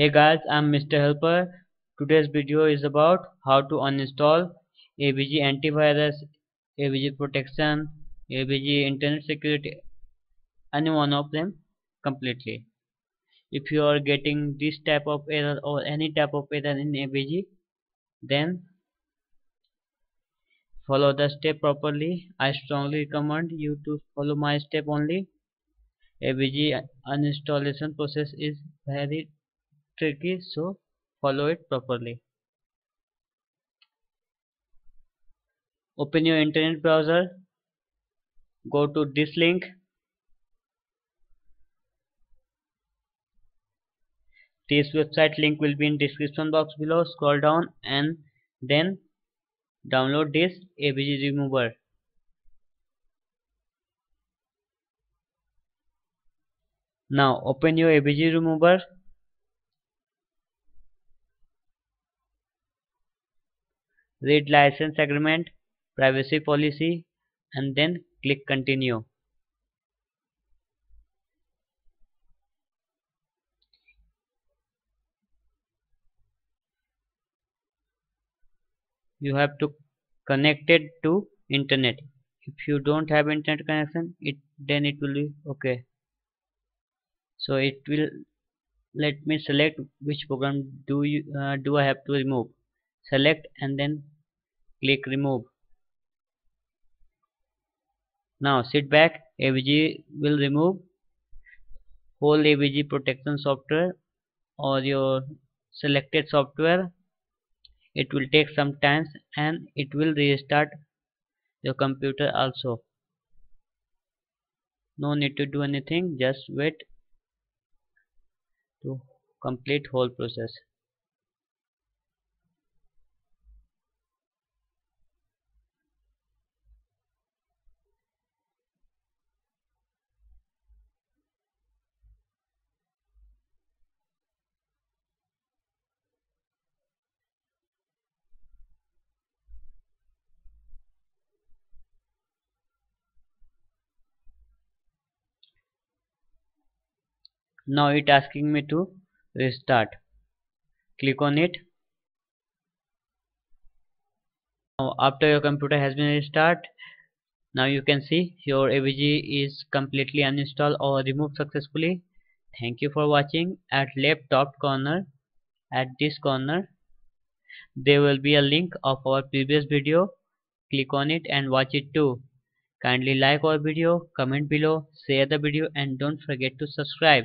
Hey guys, I'm Mr. Helper. Today's video is about how to uninstall AVG antivirus, AVG protection, AVG internet security, any one of them completely. If you are getting this type of error or any type of error in AVG, then follow the step properly. I strongly recommend you to follow my step only. AVG uninstallation process is very so follow it properly. Open your internet browser. Go to this link. This website link will be in description box below. Scroll down and then download this avg remover. Now open your avg remover read license agreement privacy policy and then click continue. You have to connect it to internet. If you don't have internet connection it then it will be okay. So it will let me select which program do you uh, do I have to remove select and then click remove. Now sit back avg will remove. Whole avg protection software or your selected software it will take some time and it will restart your computer also. No need to do anything just wait to complete whole process now it asking me to restart. Click on it. Now after your computer has been restart now you can see your avg is completely uninstalled or removed successfully. Thank you for watching. At left top corner at this corner there will be a link of our previous video. Click on it and watch it too. Kindly like our video comment below share the video and don't forget to subscribe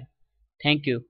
Thank you.